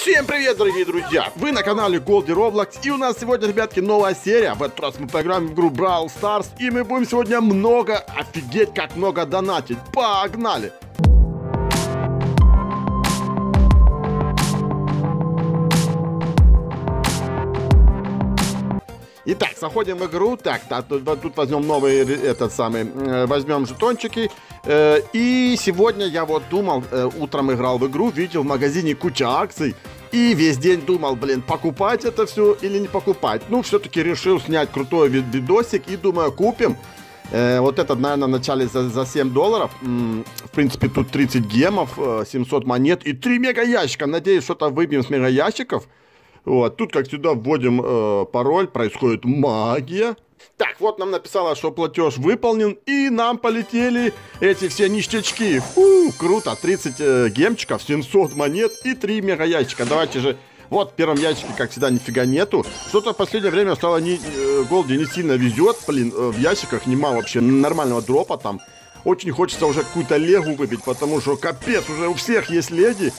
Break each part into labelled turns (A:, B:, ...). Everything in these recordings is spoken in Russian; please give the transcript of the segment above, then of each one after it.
A: Всем привет, дорогие друзья! Вы на канале Gold и Roblox, и у нас сегодня, ребятки, новая серия. В этот раз мы поиграем в игру Brawl Stars, и мы будем сегодня много, офигеть, как много донатить. Погнали! Итак, заходим в игру. Так, да, тут, тут возьмем новый, этот самый, э, возьмем жетончики. Э, и сегодня я вот думал, э, утром играл в игру, видел в магазине куча акций. И весь день думал, блин, покупать это все или не покупать. Ну, все-таки решил снять крутой видосик и думаю, купим. Э, вот этот, наверное, в начале за, за 7 долларов. М-м, в принципе, тут 30 гемов, 700 монет и 3 мега ящика. Надеюсь, что-то выбьем с мега ящиков. Вот, тут, как всегда, вводим э, пароль, происходит магия. Так, вот нам написала, что платеж выполнен, и нам полетели эти все ништячки. Фу, круто, 30 э, гемчиков, 700 монет и 3 мега ящика. Давайте же, вот в первом ящике, как всегда, нифига нету. Что-то в последнее время стало не, э, Голди не сильно везет, блин, э, в ящиках нема вообще нормального дропа там. Очень хочется уже какую-то легу выбить, потому что капец, уже у всех есть леди.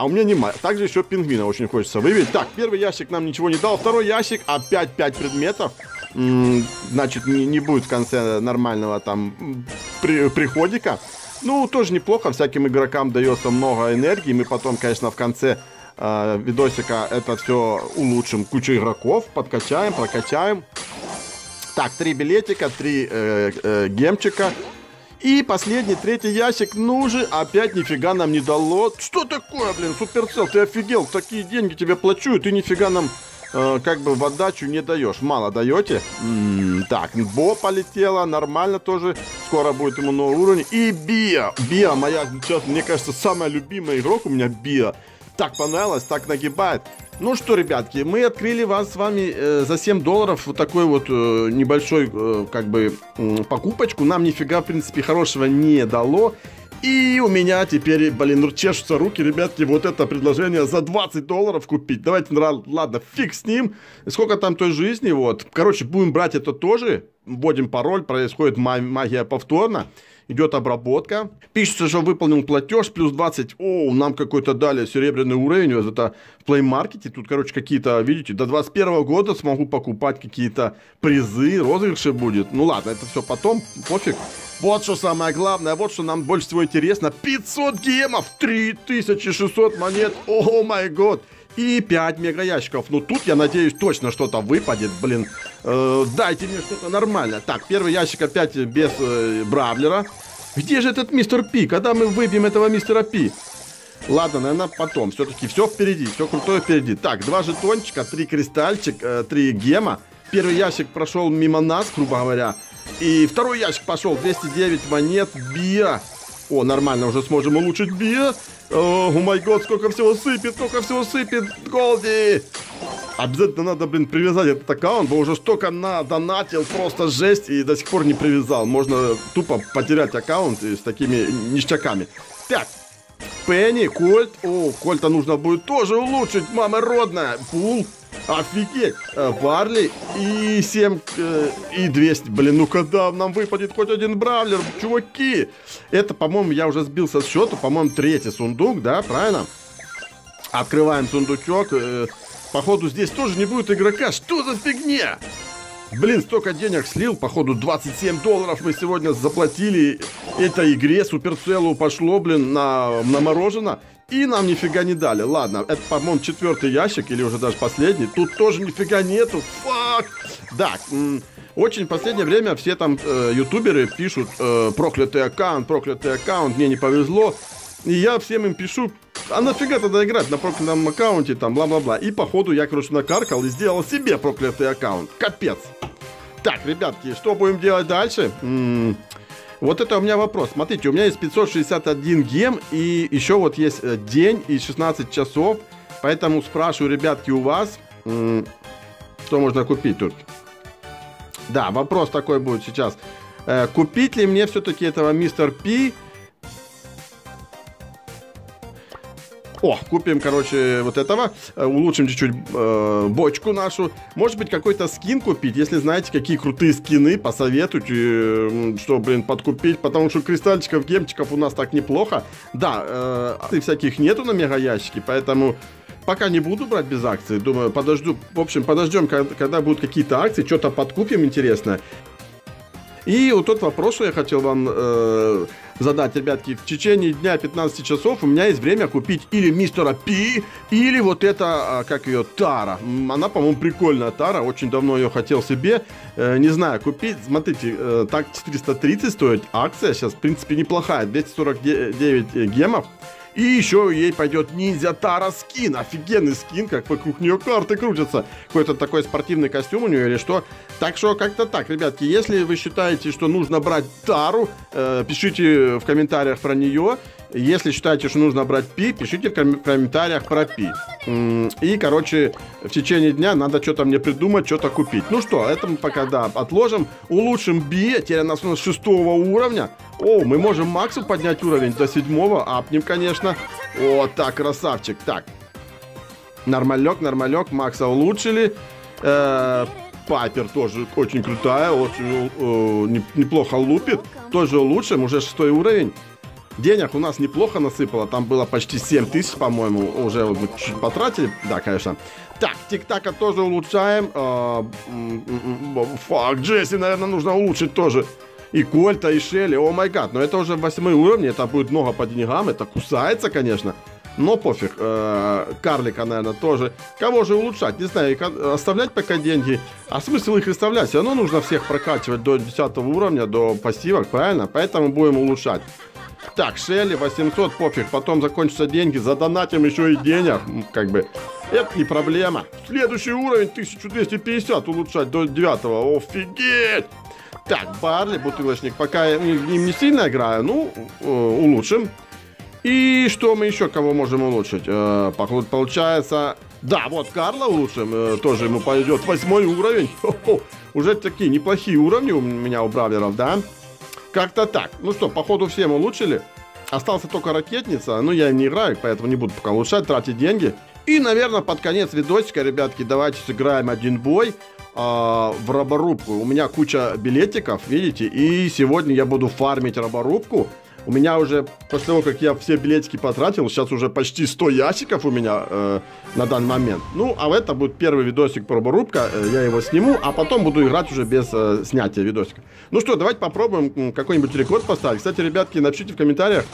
A: А у меня нема. Также еще пингвина очень хочется выбить. Так, первый ящик нам ничего не дал. Второй ящик, опять 5 предметов. значит, не, не будет в конце нормального там при, приходика. Ну, тоже неплохо. Всяким игрокам дается много энергии. Мы потом, конечно, в конце э, видосика это все улучшим. Кучу игроков подкачаем, прокачаем. Так, три билетика, три э, э, гемчика. И последний, третий ящик, ну же, опять нифига нам не дало. Что такое, блин, Суперцел, ты офигел, такие деньги тебе плачу, и ты нифига нам э, как бы в отдачу не даешь. Мало даете? Так, Бо полетела, нормально тоже. Скоро будет ему новый уровень. И Биа. Биа, моя, сейчас, мне кажется, самая любимая игрок у меня Биа. Так понравилось, так нагибает. Ну что, ребятки, мы открыли вас с вами э, за 7 долларов вот такой вот э, небольшой, э, как бы, э, покупочку. Нам нифига, в принципе, хорошего не дало. И у меня теперь, блин, чешутся руки, ребятки, вот это предложение за 20 долларов купить. Давайте, ладно, фиг с ним. Сколько там той жизни, вот. Короче, будем брать это тоже. Вводим пароль, происходит магия повторно идет обработка. Пишется, что выполнил платеж, плюс 20. О, нам какой-то дали серебряный уровень. Вот это в Play Market. Тут, короче, какие-то, видите, до 21 года смогу покупать какие-то призы, розыгрыши будет. Ну ладно, это все потом, пофиг. Вот что самое главное, вот что нам больше всего интересно. 500 гемов, 3600 монет, о май год и 5 мега ящиков. Ну тут, я надеюсь, точно что-то выпадет, блин. Э, дайте мне что-то нормальное. Так, первый ящик опять без э, Бравлера. Где же этот мистер Пи? Когда мы выбьем этого мистера Пи? Ладно, наверное, потом. Все-таки все впереди, все крутое впереди. Так, два жетончика, три кристальчик, э, три гема. Первый ящик прошел мимо нас, грубо говоря. И второй ящик пошел, 209 монет, биа. О, нормально, уже сможем улучшить биа. О, май год, сколько всего сыпет, сколько всего сыпет, Голди! Обязательно надо, блин, привязать этот аккаунт, бо уже столько надонатил, просто жесть, и до сих пор не привязал. Можно тупо потерять аккаунт с такими ништяками. Так, Пенни, Кольт. О, Кольта нужно будет тоже улучшить, мама родная. Пул, Офигеть! Барли э, и 7 э, и 200. Блин, ну когда нам выпадет хоть один бравлер, чуваки? Это, по-моему, я уже сбился с счета. По-моему, третий сундук, да? Правильно? Открываем сундучок. Э, походу, здесь тоже не будет игрока. Что за фигня? Блин, столько денег слил, походу 27 долларов мы сегодня заплатили этой игре, суперцелу пошло, блин, на, на мороженое. И нам нифига не дали. Ладно, это, по-моему, четвертый ящик или уже даже последний. Тут тоже нифига нету. Фак! Да, очень в последнее время все там э, ютуберы пишут э, проклятый аккаунт, проклятый аккаунт, мне не повезло. И я всем им пишу, а нафига тогда играть на проклятом аккаунте, там, бла-бла-бла. И походу я, короче, накаркал и сделал себе проклятый аккаунт. Капец. Так, ребятки, что будем делать дальше? М -м вот это у меня вопрос. Смотрите, у меня есть 561 гем, и еще вот есть э, день и 16 часов. Поэтому спрашиваю, ребятки, у вас, что можно купить тут? Да, вопрос такой будет сейчас. Э, купить ли мне все-таки этого мистер Пи? О, купим, короче, вот этого, э, улучшим чуть-чуть э, бочку нашу. Может быть, какой-то скин купить, если знаете, какие крутые скины, посоветуйте, э, что, блин, подкупить, потому что кристальчиков, гемчиков у нас так неплохо. Да, э, всяких нету на мега ящике, поэтому пока не буду брать без акций. Думаю, подожду. В общем, подождем, когда, когда будут какие-то акции, что-то подкупим интересное. И вот тот вопрос, что я хотел вам э, задать, ребятки. В течение дня 15 часов у меня есть время купить или мистера Пи, или вот это, а, как ее, Тара. Она, по-моему, прикольная Тара. Очень давно ее хотел себе. Э, не знаю, купить. Смотрите, э, так 430 стоит акция. Сейчас, в принципе, неплохая. 249 гемов. И еще ей пойдет ниндзя Тара скин. Офигенный скин, как вокруг нее карты крутятся. Какой-то такой спортивный костюм у нее или что. Так что как-то так, ребятки. Если вы считаете, что нужно брать Тару, э, пишите в комментариях про нее. Если считаете, что нужно брать пи, пишите в комментариях про пи. И, короче, в течение дня надо что-то мне придумать, что-то купить. Ну что, это мы пока, да, отложим. Улучшим би, теперь у нас у нас шестого уровня. О, мы можем Максу поднять уровень до седьмого, апнем, конечно. О, так, красавчик. Так, нормалек, нормалек, Макса улучшили. Э, Пайпер тоже очень крутая, очень э, неплохо лупит. Тоже улучшим, уже шестой уровень. Денег у нас неплохо насыпало, там было почти 7 тысяч, по-моему, уже вот чуть потратили, да, конечно. Так, тик-така тоже улучшаем. А, фак, Джесси, наверное, нужно улучшить тоже. И Кольта, и Шелли, о май гад, но это уже восьмой уровень, это будет много по деньгам, это кусается, конечно. Но пофиг, э, карлика, наверное, тоже. Кого же улучшать? Не знаю, оставлять пока деньги. А смысл их оставлять? Все равно нужно всех прокачивать до 10 уровня, до пассивок, правильно? Поэтому будем улучшать. Так, Шелли 800, пофиг, потом закончатся деньги, задонатим еще и денег, как бы. Это не проблема. Следующий уровень 1250 улучшать до 9 офигеть! Так, Барли, бутылочник, пока я им не сильно играю, ну, э, улучшим. И что мы еще кого можем улучшить? Э, получается, да, вот Карла улучшим, э, тоже ему пойдет восьмой уровень. Хо-хо. Уже такие неплохие уровни у меня у бравлеров, да? Как-то так. Ну что, походу всем улучшили. Остался только ракетница, но я не играю, поэтому не буду пока улучшать, тратить деньги. И, наверное, под конец видосика, ребятки, давайте сыграем один бой э, в роборубку. У меня куча билетиков, видите, и сегодня я буду фармить роборубку. У меня уже, после того, как я все билетики потратил, сейчас уже почти 100 ящиков у меня э, на данный момент. Ну, а это будет первый видосик про Борубка, э, я его сниму, а потом буду играть уже без э, снятия видосика. Ну что, давайте попробуем какой-нибудь рекорд поставить. Кстати, ребятки, напишите в комментариях,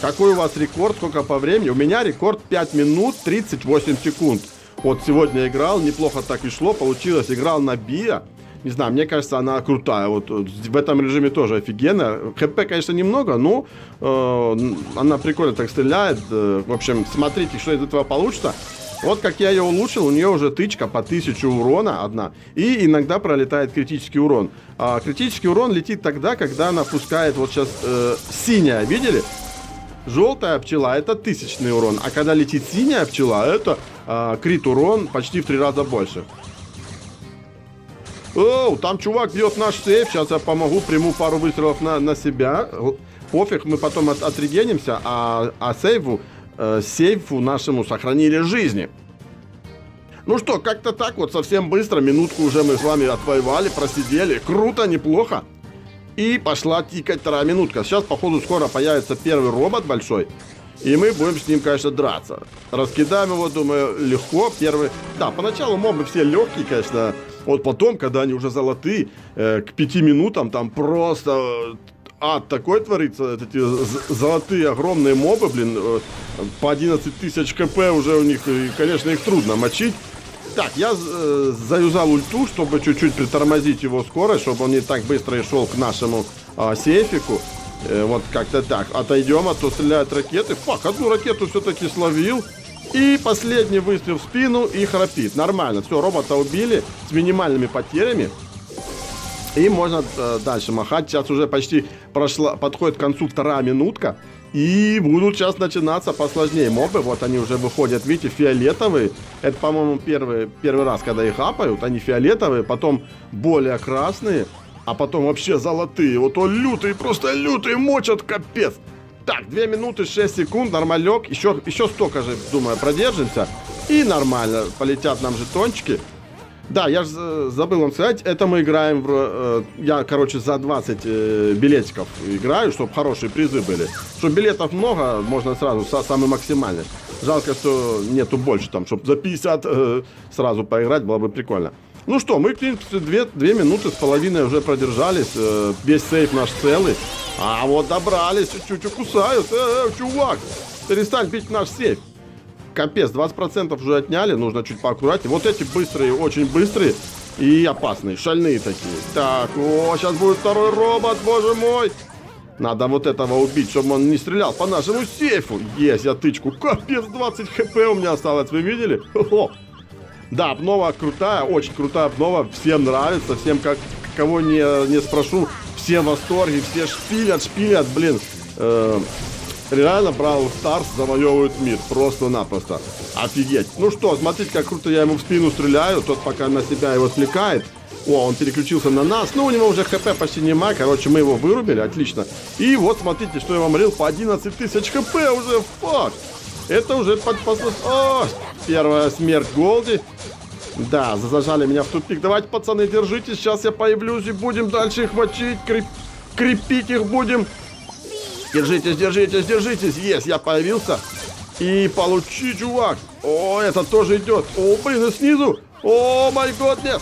A: какой у вас рекорд, сколько по времени. У меня рекорд 5 минут 38 секунд. Вот сегодня играл, неплохо так и шло, получилось, играл на био не знаю, мне кажется, она крутая. Вот, в этом режиме тоже офигенно. ХП, конечно, немного, но э, она прикольно так стреляет. Э, в общем, смотрите, что из этого получится. Вот как я ее улучшил, у нее уже тычка по 1000 урона одна. И иногда пролетает критический урон. А критический урон летит тогда, когда она пускает вот сейчас э, синяя, видели? Желтая пчела это тысячный урон, а когда летит синяя пчела, это э, крит урон почти в три раза больше. Оу, там чувак бьет наш сейф. Сейчас я помогу, приму пару выстрелов на, на себя. Пофиг, мы потом от, отрегенимся, а, а сейву, э, сейфу нашему сохранили жизни. Ну что, как-то так вот совсем быстро, минутку уже мы с вами отвоевали, просидели. Круто, неплохо. И пошла тикать вторая минутка. Сейчас, походу, скоро появится первый робот большой. И мы будем с ним, конечно, драться. Раскидаем его, думаю, легко. Первый... Да, поначалу мобы все легкие, конечно. Вот потом, когда они уже золотые, э, к пяти минутам там просто э, ад такой творится. Эти золотые огромные мобы, блин, э, по 11 тысяч КП уже у них, и, конечно, их трудно мочить. Так, я э, заюзал ульту, чтобы чуть-чуть притормозить его скорость, чтобы он не так быстро и шел к нашему э, сейфику. Э, вот как-то так. Отойдем, а то стреляют ракеты. Фак, одну ракету все-таки словил. И последний выстрел в спину и храпит. Нормально. Все, робота убили с минимальными потерями. И можно э, дальше махать. Сейчас уже почти прошла, подходит к концу вторая минутка. И будут сейчас начинаться посложнее мобы. Вот они уже выходят, видите, фиолетовые. Это, по-моему, первый, первый раз, когда их хапают. Они фиолетовые, потом более красные, а потом вообще золотые. Вот он лютый, просто лютый, мочат капец. Так, 2 минуты 6 секунд, нормалек. Еще, еще столько же, думаю, продержимся. И нормально, полетят нам жетончики. Да, я же забыл вам сказать, это мы играем в... Э, я, короче, за 20 э, билетиков играю, чтобы хорошие призы были. Чтобы билетов много, можно сразу, самый максимальный. Жалко, что нету больше там, чтобы за 50 э, сразу поиграть, было бы прикольно. Ну что, мы, в принципе, две, две минуты с половиной уже продержались. Э, весь сейф наш целый. А вот добрались, чуть-чуть кусают. Э, э, чувак, перестань бить наш сейф. Капец, 20% уже отняли, нужно чуть поаккуратнее. Вот эти быстрые, очень быстрые и опасные, шальные такие. Так, о, сейчас будет второй робот, боже мой. Надо вот этого убить, чтобы он не стрелял по нашему сейфу. Есть, я тычку. Капец, 20 хп у меня осталось, вы видели? Хо-хо. Да, обнова крутая, очень крутая обнова. Всем нравится, всем, как, кого не, не спрошу, все в восторге, все шпилят, шпилят, блин. Э, реально Бравл Старс завоевывает мир, просто-напросто. Офигеть. Ну что, смотрите, как круто я ему в спину стреляю, тот пока на себя его отвлекает. О, он переключился на нас. Ну, у него уже хп почти нема. Короче, мы его вырубили. Отлично. И вот, смотрите, что я вам говорил. По 11 тысяч хп уже. Фак. Это уже под... О, первая смерть Голди. Да, зажали меня в тупик. Давайте, пацаны, держитесь. Сейчас я появлюсь и будем дальше их мочить. Креп... Крепить их будем. Держитесь, держитесь, держитесь. Есть, я появился. И получи, чувак. О, это тоже идет. О, блин, и снизу. О, май год, нет.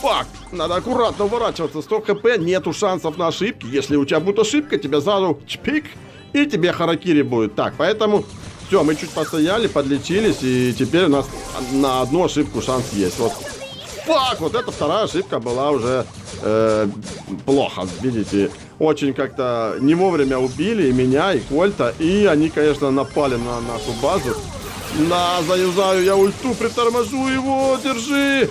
A: Фак. Надо аккуратно уворачиваться. 100 хп, нету шансов на ошибки. Если у тебя будет ошибка, тебя сразу чпик. И тебе харакири будет. Так, поэтому все, мы чуть постояли, подлечились, и теперь у нас на одну ошибку шанс есть. Вот. Фак, вот эта вторая ошибка была уже э, плохо, видите. Очень как-то не вовремя убили и меня, и Кольта, и они, конечно, напали на нашу базу. На, заюзаю я ульту, приторможу его, держи!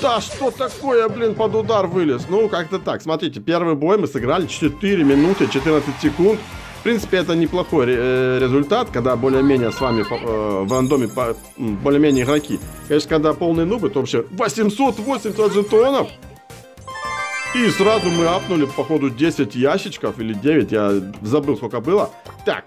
A: Да что такое, блин, под удар вылез? Ну, как-то так. Смотрите, первый бой мы сыграли 4 минуты 14 секунд. В принципе, это неплохой э, результат, когда более-менее с вами э, в рандоме более-менее игроки. Конечно, когда полные нубы, то вообще 880 жетонов. И сразу мы апнули, походу, 10 ящичков или 9, я забыл, сколько было. Так,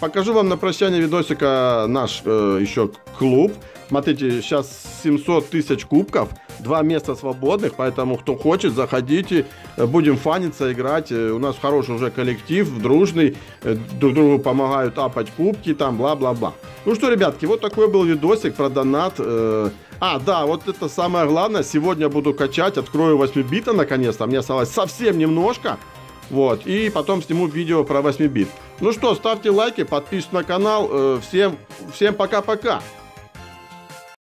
A: покажу вам на прощание видосика наш э, еще клуб. Смотрите, сейчас 700 тысяч кубков, два места свободных, поэтому кто хочет, заходите, э, будем фаниться, играть. Э, у нас хороший уже коллектив, дружный, э, друг другу помогают апать кубки, там, бла-бла-бла. Ну что, ребятки, вот такой был видосик про донат. А, да, вот это самое главное. Сегодня буду качать, открою 8 бита наконец-то. Мне осталось совсем немножко. Вот, и потом сниму видео про 8 бит. Ну что, ставьте лайки, подписывайтесь на канал. Всем, всем пока-пока.